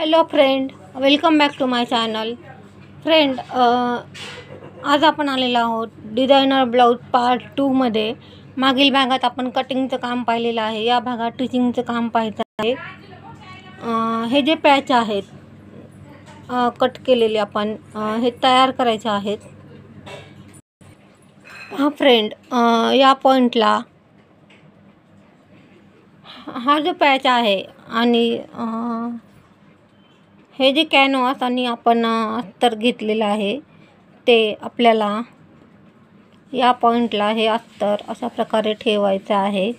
Hello friend welcome back to my channel. Friend आज आपण आलेलो आहोत डिझायनर ब्लाऊज पार्ट टूमध्ये मागील भागात आपण कटिंगचं काम पाहिलेलं आहे या भागात टिचिंगचं काम पाहायचं आहे. हे जे पॅच आहेत कट केलेले आपण हे तयार करायचे आहेत. हा फ्रेंड या पॉईंटला हा जो पॅच आहे आणि हे जे कॅनव्हास आणि आपण अस्तर घेतलेलं आहे ते आपल्याला या पॉईंटला हे अस्तर अशा प्रकारे ठेवायचं आहे.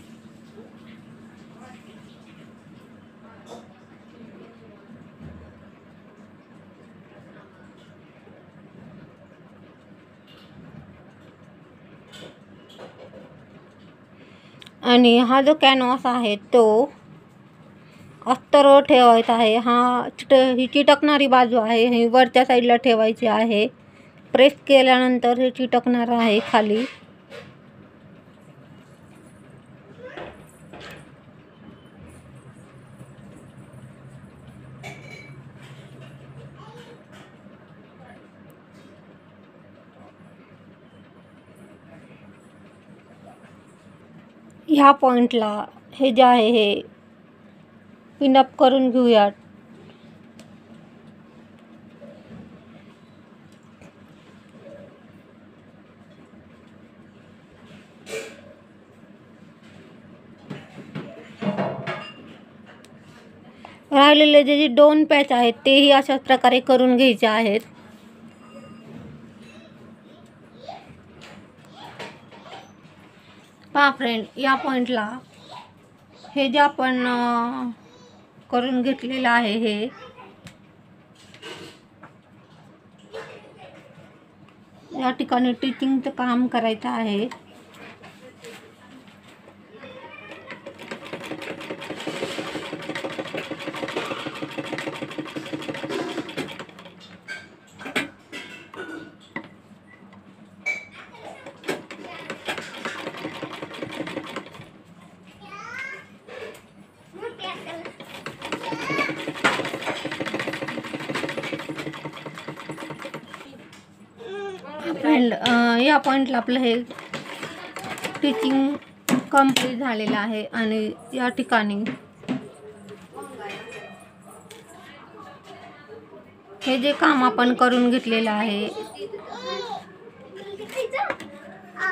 आणि हा जो कॅनव्हास आहे तो अस्तरवर ठेवायचा आहे. हा चिट ही चिटकणारी बाजू आहे. ही वरच्या साईडला ठेवायची आहे. प्रेस केल्यानंतर हे चिटकणार आहे खाली. ह्या पॉईंटला हे जे आहे हे पिनअप करून घेऊयात. राहिलेले जे जे दोन पॅच आहेत तेही अशाच प्रकारे करून घ्यायचे आहेत. पहा फ्रेंड या पॉईंटला हे जे आपण करून घेतलेलं आहे हे. या ठिकाणी टिचिंगचं काम करायचं आहे फ्रेंड या पॉईंटला आपलं हे टीचिंग कंप्लीट झालेलं आहे आणि या ठिकाणी हे जे काम आपण करून घेतलेलं आहे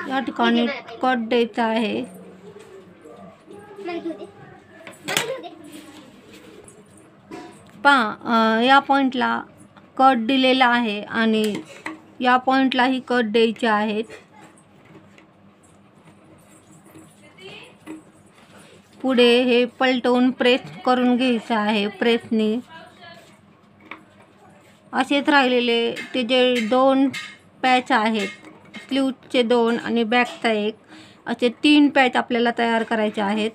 या ठिकाणी कट द्यायचा आहे. पहा या पॉईंटला कट दिलेला आहे आणि या पॉईंटलाही कट द्यायचे आहेत. पुढे हे पलटवून प्रेस करून घ्यायचं आहे प्रेसने. असेच राहिलेले ते जे दोन पॅच आहेत स्लीवचे दोन आणि बॅकचा एक असे तीन पॅच आपल्याला तयार करायचे आहेत.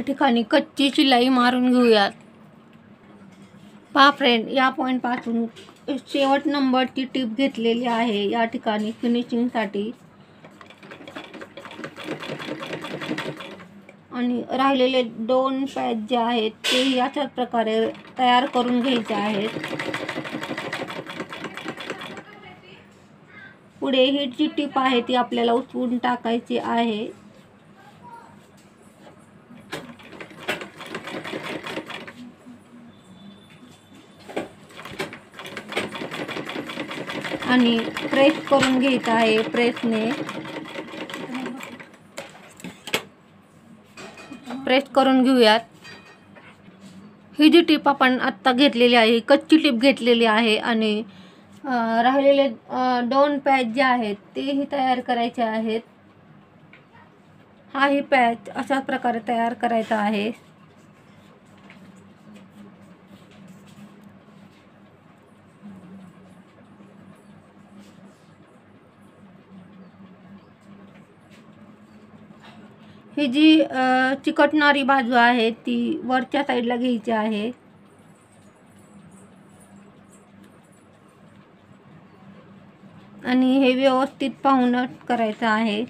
या ठिकाणी कच्ची शिलाई मारून घेऊयात. पहा फ्रेंड या पॉईंटपासून शेवट नंबरची टीप घेतलेली आहे. या ठिकाणी फिनिशिंगसाठी आणि राहिलेले दोन पॅच जे आहेत ते याच्याच प्रकारे तयार करून घ्यायचे आहेत. पुढे ही जी टीप आहे ती आपल्याला उचलून टाकायची आहे. आणि प्रेस करून घेत आहे प्रेसने प्रेस करून घेऊयात. ही जी टीप आपण आत्ता घेतलेली आहे कच्ची टीप घेतलेली आहे आणि राहिलेले दोन पॅच जे आहेत तेही तयार करायचे आहेत. हाही पॅच अशाच प्रकारे तयार करायचा आहे. ही जी चिकटणारी बाजू आहे ती वरच्या साईडला घ्यायची आहे. आणि हे व्यवस्थित पाहून करायचं आहे.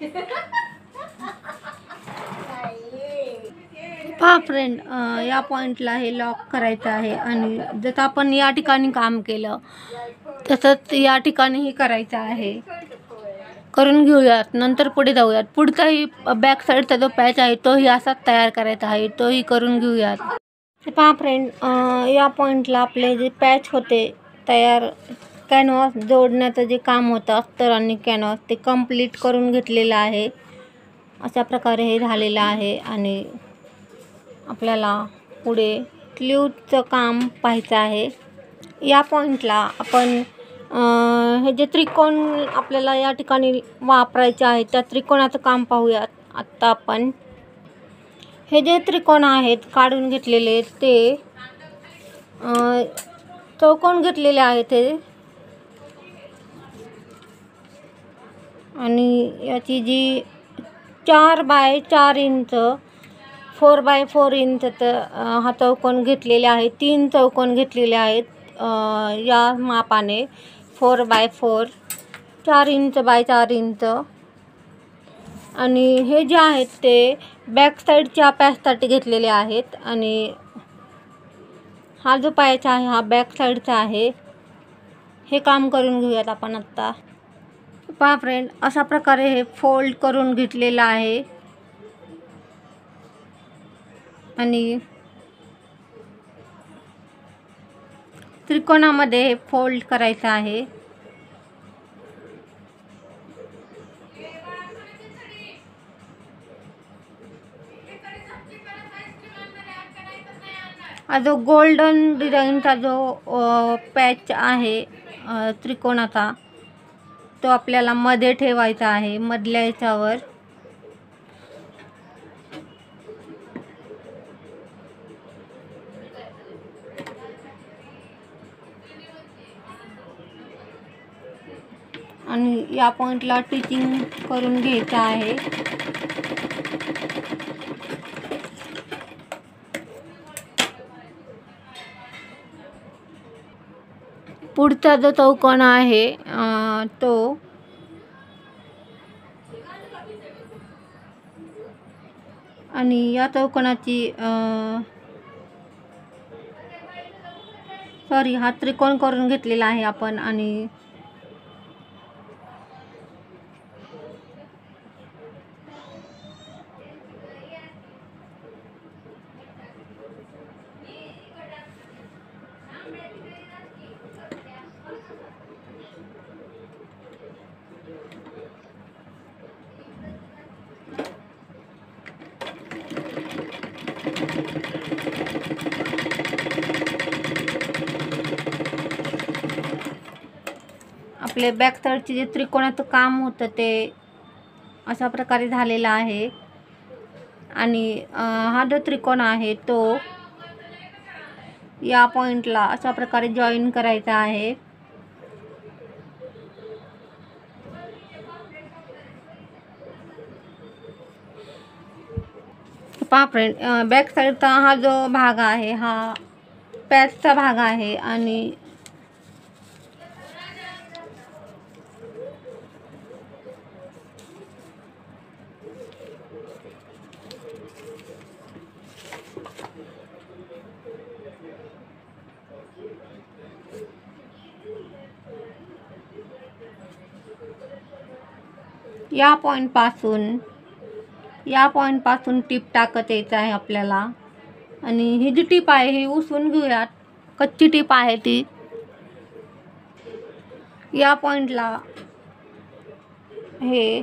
पहा फ्रेंड या पॉईंटला हे लॉक करायचं आहे. आणि जसं आपण या ठिकाणी काम केलं तसंच या ठिकाणीही करायचं आहे. करून घेऊयात नंतर पुढे जाऊयात. पुढचाही बॅक साईडचा जो पॅच आहे तोही असाच तयार करायचा आहे. तोही करून घेऊयात. पहा फ्रेंड या पॉईंटला आपले जे पॅच होते तयार कॅनव्हास जोडण्याचं जे काम होतं अस्तर आणि कॅनव्हास ते कंप्लीट करून घेतलेलं आहे. अशा प्रकारे हे झालेलं आहे. आणि आपल्याला पुढे स्लीवचं काम पाहायचं आहे. या पॉईंटला आपण हे जे त्रिकोण आपल्याला या ठिकाणी वापरायचे आहे त्या त्रिकोणाचं काम पाहूयात आत्ता आपण. हे जे त्रिकोण आहेत काढून घेतलेले ते चौकोन घेतलेले आहेत हे. आणि याची जी चार बाय चार inch four by four inch हा चौकोन घेतलेले आहे. तीन चौकोन घेतलेले आहेत या मापाने. फोर बाय फोर चार इंच बाय चार इंच. आणि हे जे आहेत ते बॅक साईडच्या पॅचसाठी घेतलेले आहेत. आणि हा जो पायाचा आहे हा बॅक साईडचा आहे. हे काम करून घेऊयात आपण आत्ता. पहा फ्रेंड अशा प्रकारे हे फोल्ड करून घेतलेलं आहे. आणि त्रिकोणामध्ये हे फोल्ड करायचं आहे. जो गोल्डन डिझाईनचा जो पॅच आहे त्रिकोणाचा तो आपल्याला मध्ये ठेवायचा आहे मधल्या याच्यावर. आणि या पॉईंटला टिचिंग करून घ्यायचं आहे. पुढचा जो चौकोन आहे तो आणि या चौकोनाची सॉरी हा त्रिकोण करून घेतलेला आहे आपण आणि आपले बॅक साईडचे जे त्रिकोणाचं काम होतं ते अशा प्रकारे झालेलं आहे. आणि हा जो त्रिकोण आहे तो या पॉईंटला अशा प्रकारे जॉईन करायचा आहे. पहा फ्रेंड बॅक साईडचा हा जो भाग आहे हा पॅचचा भाग आहे आणि या पॉईंटपासून या पॉईंटपासून टीप टाकत यायचं आहे आपल्याला. आणि ही जी टीप आहे ही उसून घेऊयात. कच्ची टीप आहे ती. या पॉईंटला हे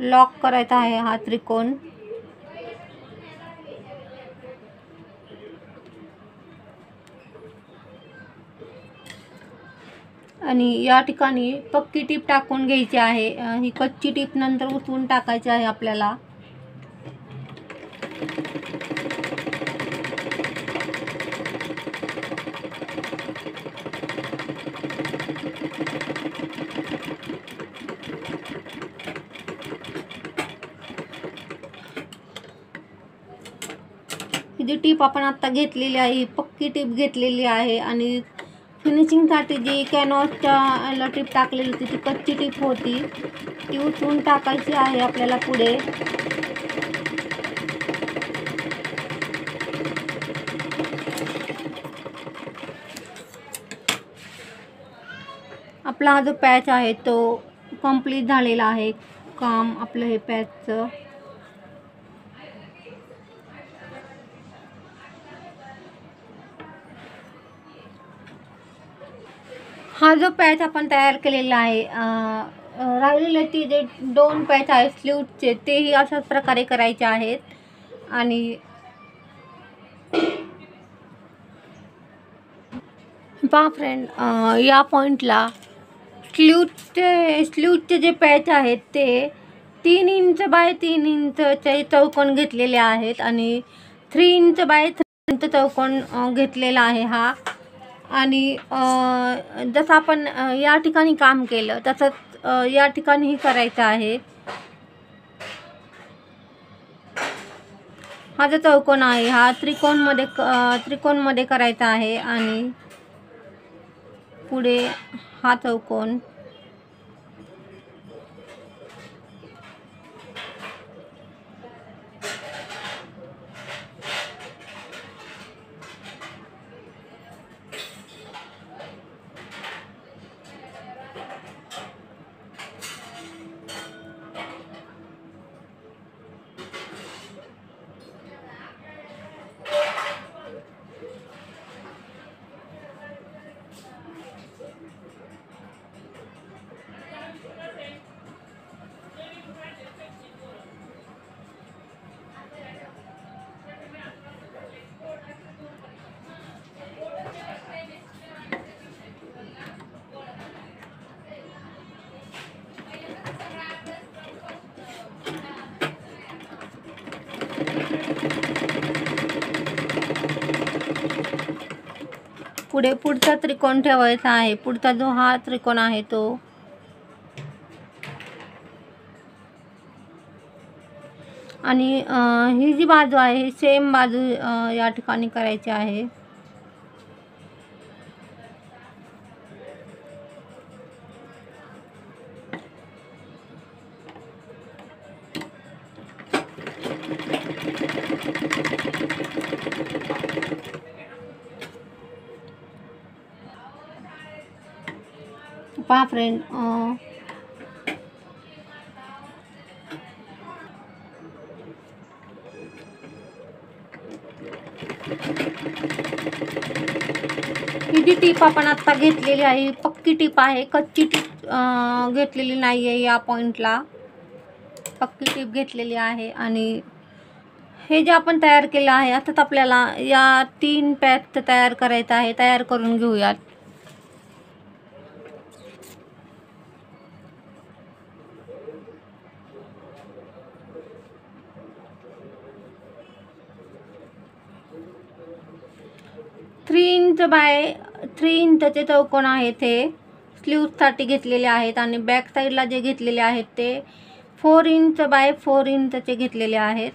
लॉक करायचा आहे हा त्रिकोण. आणि या ठिकाणी पक्की टीप टाकून घ्यायची आहे. ही कच्ची टीप नंतर उचलून टाकायची आहे आपल्याला. जी टीप आपण आत्ता घेतलेली आहे पक्की टीप घेतलेली आहे आणि फिनिशिंगसाठी जी कॅनॉसच्या टीप टाकलेली होती ती कच्ची टीप होती. ती उचलून टाकायची आहे आपल्याला पुढे. आपला हा जो पॅच आहे तो कंप्लीट झालेला आहे. काम आपलं हे पॅचचं हा जो पॅच आपण तयार केलेला आहे राहिलेले ती जे दोन पॅच आहेत स्लीवचे तेही अशाच प्रकारे करायचे आहेत. आणि पहा फ्रेंड या पॉईंटला स्लीवचे स्लीवचे जे पॅच आहेत ते तीन इंच बाय तीन इंचचे चौकोन घेतलेले आहेत आणि three inch by three inch चौकोन घेतलेला आहे हा. आणि जसं आपण या ठिकाणी काम केलं तसंच या ठिकाणीही करायचं आहे. हा जो चौकोन आहे हा त्रिकोणमध्ये क- त्रिकोणमध्ये करायचा आहे आणि पुढे हा चौकोन पुढे पुढचा त्रिकोण ठेवायचा आहे. पुढचा जो हा त्रिकोण आहे तो आणि ही जी बाजू आहे ही सेम बाजू या ठिकाणी करायची आहे. पहा फ्रेंड ही जी टीप आपण आत्ता घेतलेली आहे? पक्की टीप आहे कच्ची टीप घेतलेली नाही आहे या पॉईंटला पक्की टीप घेतलेली आहे आणि हे जे आपण तयार केलं आहे अर्थात आपल्याला या तीन पॅच तयार करायचं आहे तयार करून घेऊयात. थ्री इंच बाय थ्री इंचचे चौकोन आहेत हे स्लीव्जसाठी घेतलेले आहेत आणि बॅक साईडला जे घेतलेले आहेत ते फोर इंच बाय फोर इंचचे घेतलेले आहेत.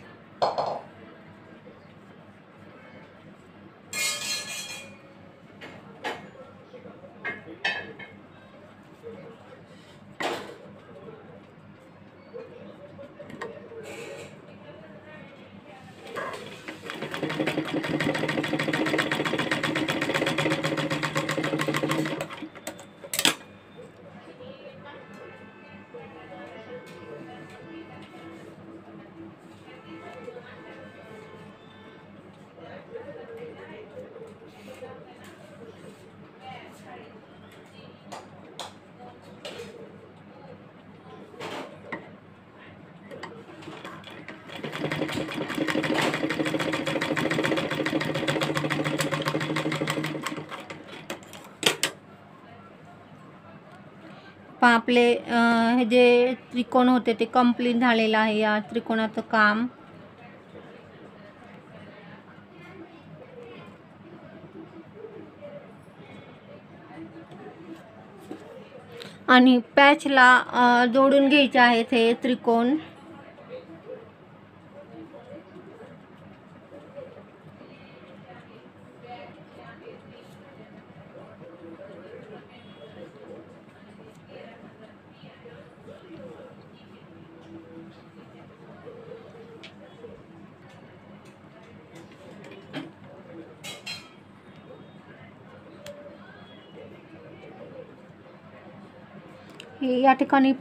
आपले हे जे त्रिकोण होते ते कंप्लीट झालेलं आहे या त्रिकोणाचं काम. आणि पॅचला जोडून घ्यायचे आहेत हे त्रिकोण हे या ठिकाणी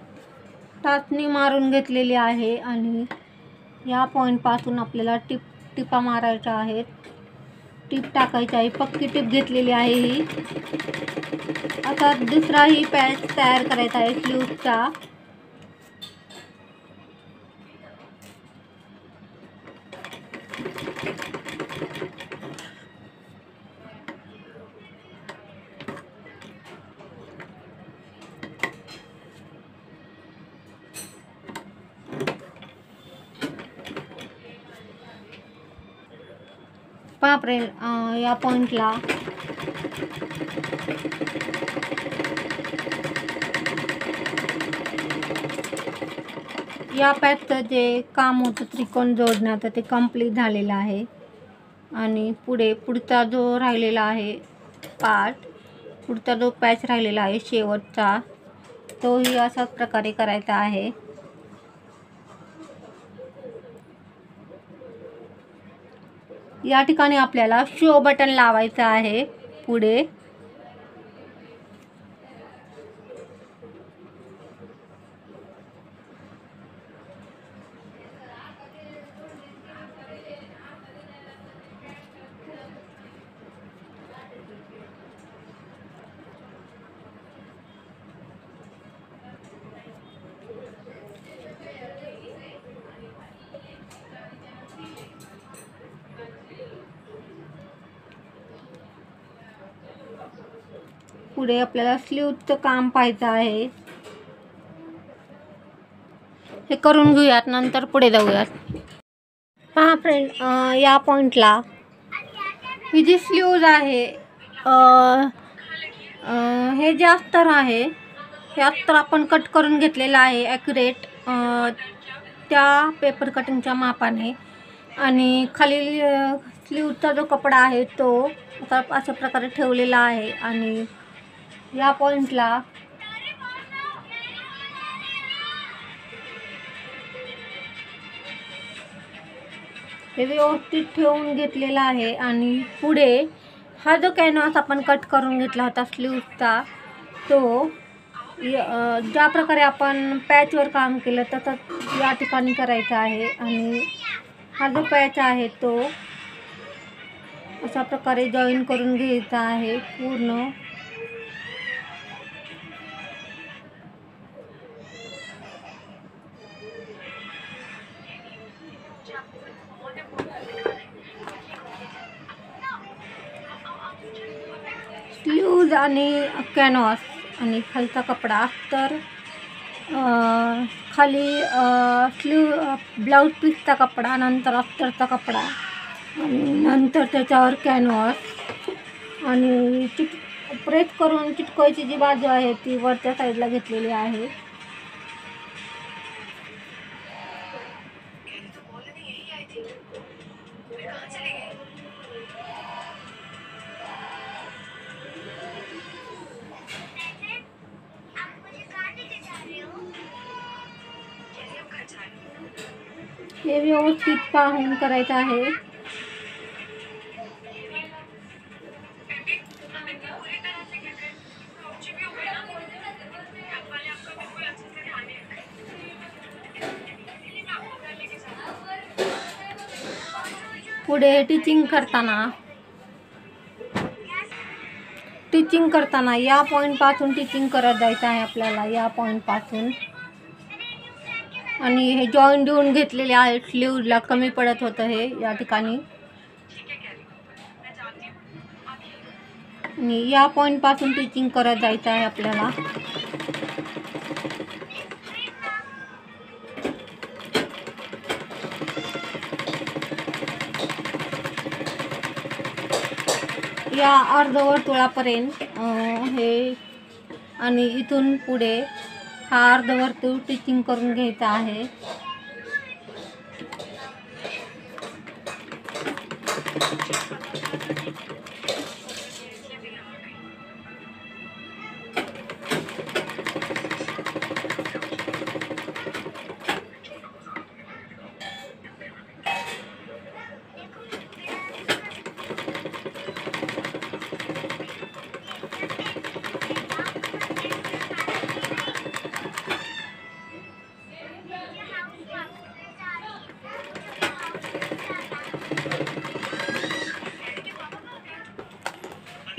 टाचणी मारून घेतलेली आहे आणि या पॉईंटपासून आपल्याला टिप टिपा मारायच्या आहेत. टीप टाकायची आहे. पक्की टीप घेतलेली आहे ही. आता दुसराही पॅच तयार करायचा आहे स्लीवचा बापरे या पॉईंटला या पॅचचं जे काम होतं त्रिकोण जोडण्याचं ते कंप्लीट झालेलं आहे. आणि पुढे पुढचा जो राहिलेला आहे पार्ट पुढचा जो पॅच राहिलेला आहे शेवटचा तोही अशाच प्रकारे करायचा आहे. या ठिकाणी आपल्याला शो बटन लावायचं आहे. पुढे पुढे आपल्याला स्लीवचं काम पाहायचं आहे. हे करून घेऊयात नंतर पुढे जाऊयात. पहा फ्रेंड या पॉईंटला ही जी स्लीव्ज आहे हे जे अस्तर आहे हे अस्तर आपण कट करून घेतलेलं आहे ॲक्युरेट त्या पेपर कटिंगच्या मापाने. आणि खाली स्लीवचा जो कपडा आहे तो असा अशा प्रकारे ठेवलेला आहे. आणि या पॉईंटला हे व्यवस्थित ठेवून घेतलेला आहे आणि पुढे हा जो कॅनव्हास आपण कट करून घेतला होता स्लीवचा तो ज्या प्रकारे आपण पॅचवर काम केलं तसंच या ठिकाणी करायचं आहे. आणि हा जो पॅच आहे तो अशा प्रकारे जॉईन करून घ्यायचा आहे पूर्ण. आणि कॅनव्हास आणि खालचा कपडा. तर खाली स्लीव ब्लाऊज पीसचा कपडा नंतर अस्तरचा कपडा आणि नंतर त्याच्यावर कॅनव्हास आणि चिट प्रेस करून चिटकोयची जी बाजू आहे ती वरच्या साईडला घेतलेली आहे. हे व्यवस्थित पाहून करायचं आहे. पुढे टीचिंग करताना. टीचिंग करताना या पॉईंटपासून टीचिंग करत जायचं आहे आपल्याला या पॉईंटपासून आणि हे जॉईन देऊन घेतलेले आहेत स्लीवला कमी पडत होतं हे या ठिकाणी. आणि या पॉईंटपासून टीचिंग करत जायचं आहे आपल्याला. या अर्धवर्तुळापर्यंत हे आणि इथून पुढे हा अर्धवर्तुळ टिचिंग करून घ्यायचा आहे.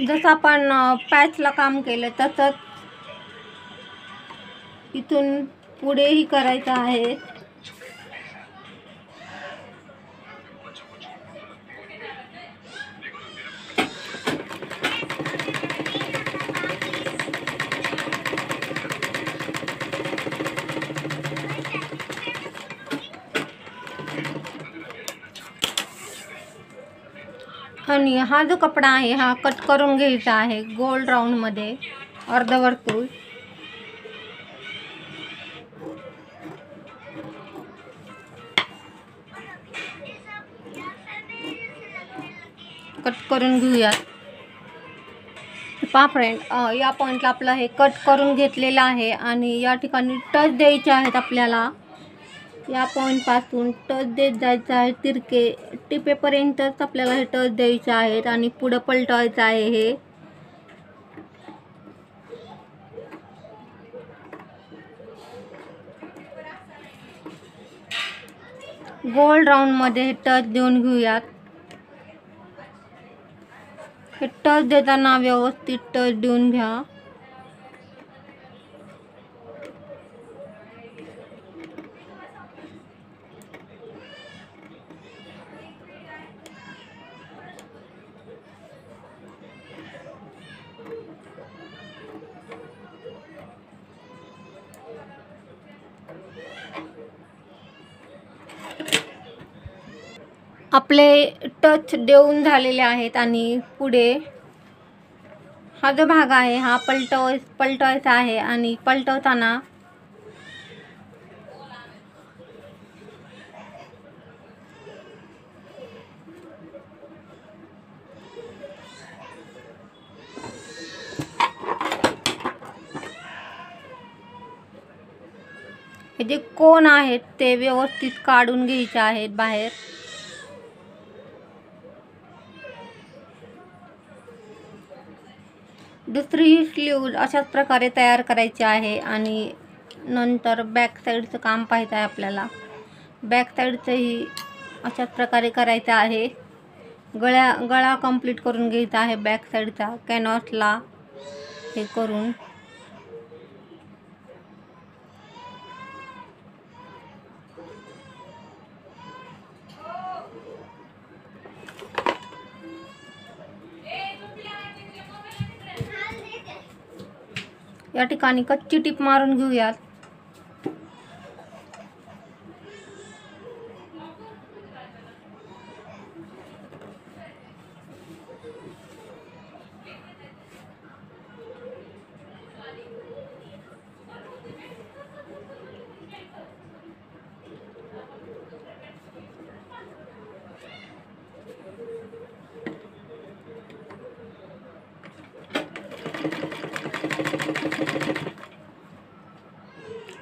जसं आपण पॅचला काम केलं तसंच इथून पुढेही करायचं आहे. आणि हा जो कपडा आहे हा कट करून घ्यायचा आहे गोल राऊंडमध्ये अर्धवर्तुळ कट करून घेऊयात. पहा फ्रेंड या पॉईंटला आपलं हे कट करून घेतलेलं आहे आणि या ठिकाणी टच द्यायचे आहेत आपल्याला. या पॉईंटपासून टच देत जायचं आहे. तिरके टिपेपर्यंतच आपल्याला हे टच द्यायचे आहेत आणि पुढं पलटवायचं आहे हे. गोल राऊंडमध्ये हे टच देऊन घेऊयात. हे टच देताना व्यवस्थित टच देऊन घ्या. आपले टच देऊन झालेले आहेत आणि पुढे हा जो भाग आहे हा पलटव पलटवायचा आहे आणि पलटवताना हे जे कोण आहेत ते व्यवस्थित काढून घ्यायचे आहेत बाहेर. दुसरी ही स्लीव अशाच प्रकारे तयार करायची आहे आणि नंतर बॅक साईडचं काम पाहायचं आहे आपल्याला. बॅक साईडचंही अशाच प्रकारे करायचं आहे. गळ्या गळा कंप्लीट करून घ्यायचा आहे बॅक साईडचा कॅनॉसला हे करून. या ठिकाणी कच्ची टीप मारून घेऊयात.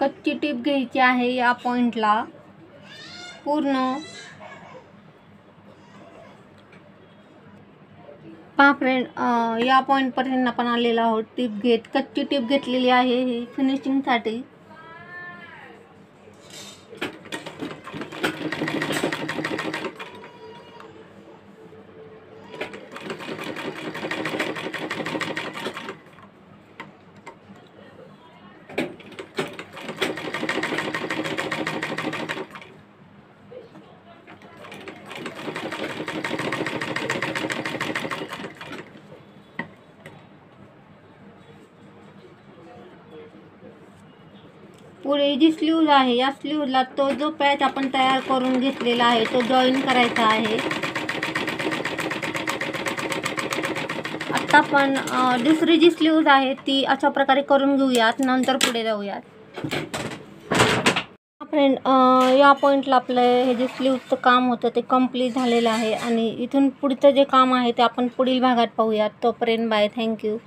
कच्ची टीप घ्यायची आहे या पॉइंटला पूर्ण. पहा फ्रेंड या पॉईंटपर्यंत आपण आलेला आहोत. टीप घेत कच्ची टीप घेतलेली आहे ही फिनिशिंगसाठी पुढे जी स्लीव्ज आहे या स्लीवला तो जो पॅच आपण तयार करून घेतलेला आहे तो जॉईन करायचा आहे. आता आपण दुसरी जी स्लीव्ज आहे ती अशा प्रकारे करून घेऊयात. नंतर पुढे जाऊयात. फ्रेंड या पॉईंटला आपलं हे जे स्लीवचं काम होतं ते कंप्लीट झालेलं आहे. आणि इथून पुढचं जे काम आहे ते आपण पुढील भागात पाहूयात. तोपर्यंत बाय थँक्यू